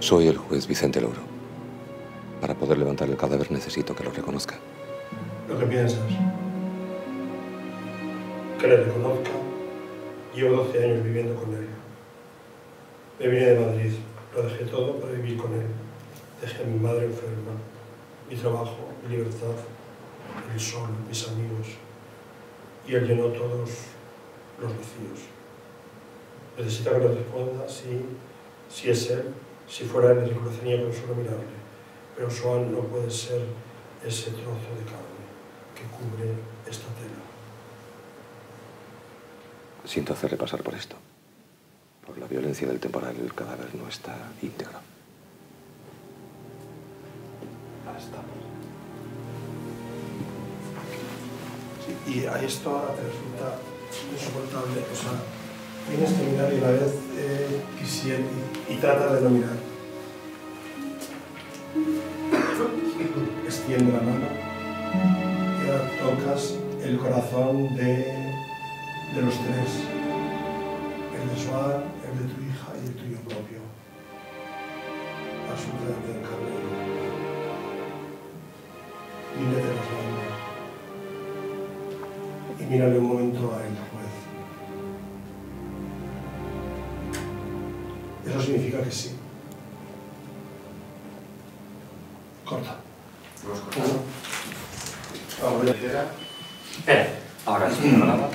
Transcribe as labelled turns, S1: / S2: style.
S1: Soy el juez Vicente Loro. Para poder levantar el cadáver necesito que lo reconozca.
S2: Lo que piensas. Que le reconozca. Llevo 12 años viviendo con él. Me vine de Madrid. Lo dejé todo para vivir con él. Dejé a mi madre enferma, mi trabajo, mi libertad, el sol, mis amigos. Y él llenó todos los vacíos. Necesita que le responda si, si es él. Si fuera él, le reconocería con solo mirarle. Pero Soan no puede ser ese trozo de carne que cubre esta tela.
S1: Siento hacerle pasar por esto. Por la violencia del temporal, el cadáver no está íntegro.
S2: Sí, y a esto te resulta insoportable. O sea, tienes que mirar y a la vez eh, y, y trata de no mirar. Extiende la mano y ahora tocas el corazón de, de los tres. El de Joan, el de tu hija y el tuyo propio. Absolutamente en mírale un momento a el juez. Eso significa que sí. Corta. Vamos, ya.
S3: Espera. Ahora sí, ¿no?